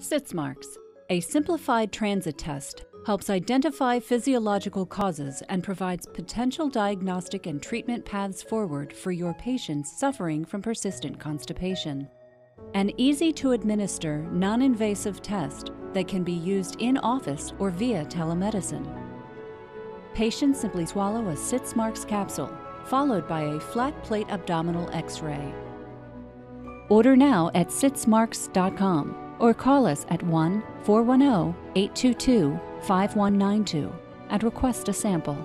SITZMARKS, a simplified transit test, helps identify physiological causes and provides potential diagnostic and treatment paths forward for your patients suffering from persistent constipation. An easy to administer, non invasive test that can be used in office or via telemedicine. Patients simply swallow a SITZMARKS capsule, followed by a flat plate abdominal x ray. Order now at sitzmarks.com or call us at 1 410 822 5192 and request a sample.